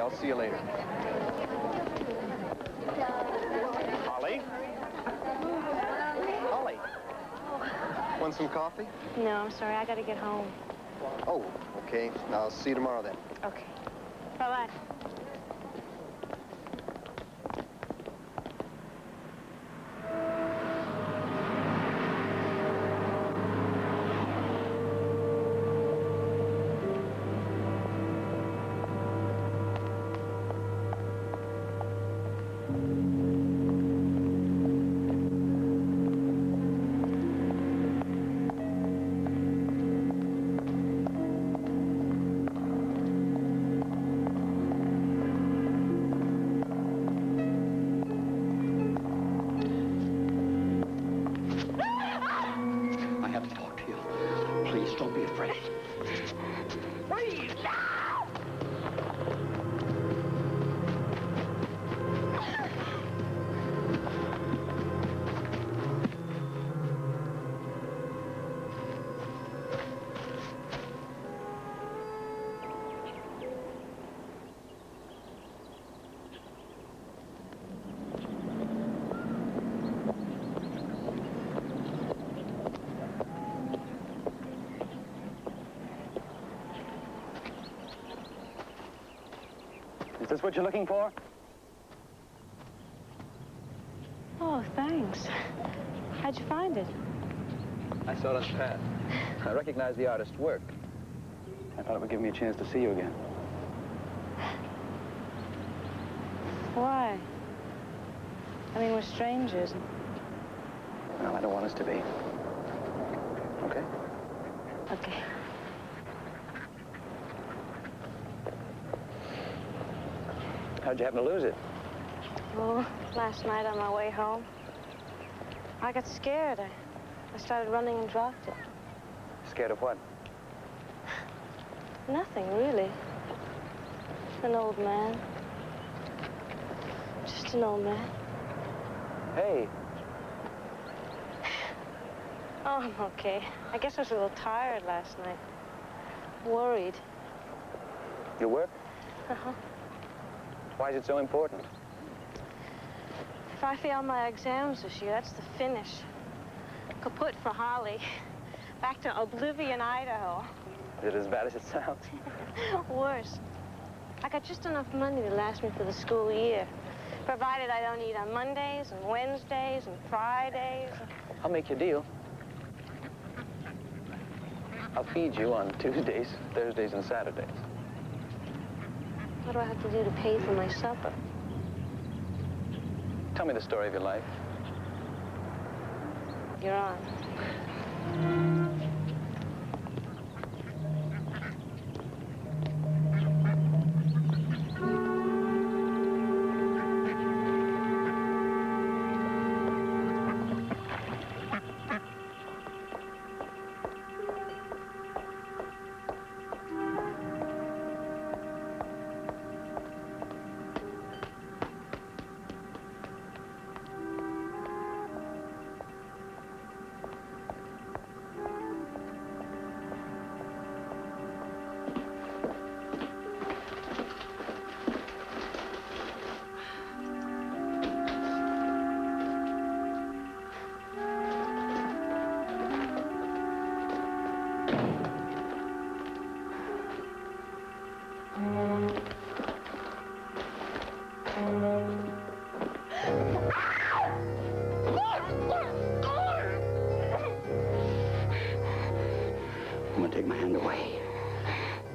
Okay, I'll see you later. Holly? Holly? Want some coffee? No, I'm sorry. I gotta get home. Oh, okay. I'll see you tomorrow then. Okay. Bye-bye. This what you're looking for? Oh, thanks. How'd you find it? I saw it on the path. I recognize the artist's work. I thought it would give me a chance to see you again. Why? I mean, we're strangers. Well, I don't want us to be. Okay? Okay. How'd you happen to lose it? Oh, last night on my way home, I got scared. I, I started running and dropped it. Scared of what? Nothing, really. An old man. Just an old man. Hey, Oh, I'm okay. I guess I was a little tired last night. Worried. your work? Uh-huh. Why is it so important? If I fail my exams this year, that's the finish. Kaput for Holly. Back to Oblivion, Idaho. Is it as bad as it sounds? Worse. I got just enough money to last me for the school year. Provided I don't eat on Mondays and Wednesdays and Fridays. I'll make you a deal. I'll feed you on Tuesdays, Thursdays, and Saturdays. What do I have to do to pay for my supper? Tell me the story of your life. You're on.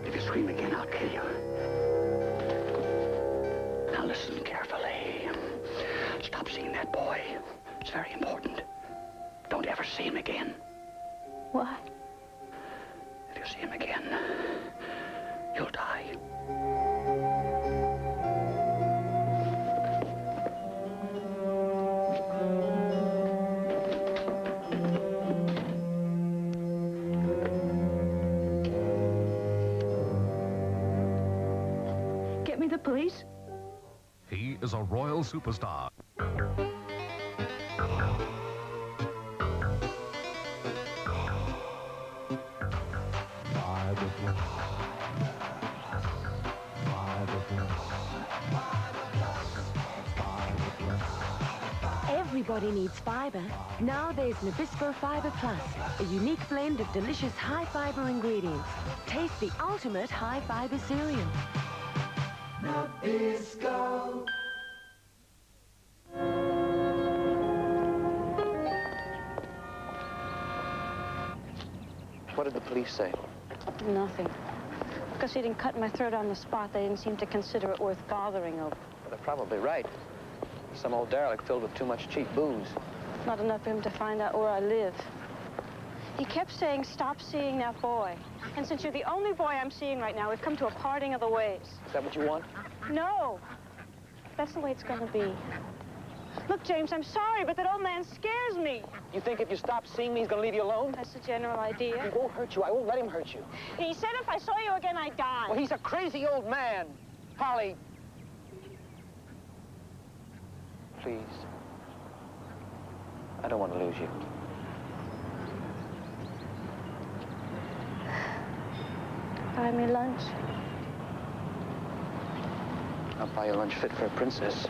If you scream again, I'll kill you. Now listen carefully. Stop seeing that boy. It's very important. Don't ever see him again. What? If you see him again, you'll die. get me the police? He is a royal superstar. Everybody needs fiber. Now there's Nabisco Fiber Plus, a unique blend of delicious high fiber ingredients. Taste the ultimate high fiber cereal. Nabisco. What did the police say? Nothing. Because he didn't cut my throat on the spot, they didn't seem to consider it worth bothering over. Well, they're probably right. Some old derelict filled with too much cheap booze. Not enough for him to find out where I live. He kept saying, stop seeing that boy. And since you're the only boy I'm seeing right now, we've come to a parting of the ways. Is that what you want? No. That's the way it's going to be. Look, James, I'm sorry, but that old man scares me. You think if you stop seeing me, he's going to leave you alone? That's the general idea. He won't hurt you. I won't let him hurt you. He said if I saw you again, I'd die. Well, he's a crazy old man. Polly. Please. I don't want to lose you. Buy me lunch. I'll buy you lunch fit for a princess.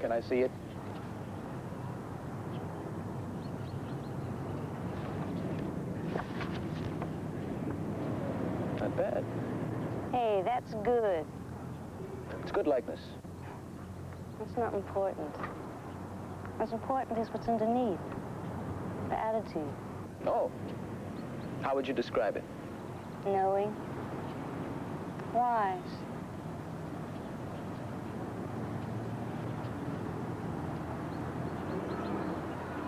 Can I see it? Not bad. Hey, that's good. It's good likeness. That's not important. What's important is what's underneath. The attitude. Oh. How would you describe it? Knowing. Wise.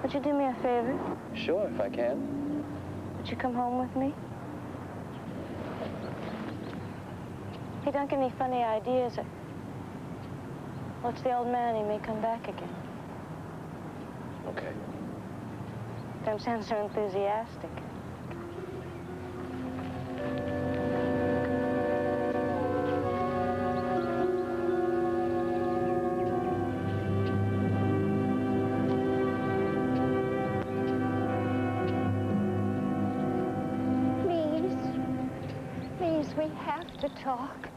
Would you do me a favor? Sure, if I can. Would you come home with me? Hey, don't give me funny ideas. What's the old man? He may come back again. Okay. Don't sound so enthusiastic. we have to talk.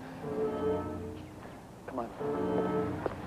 Come on.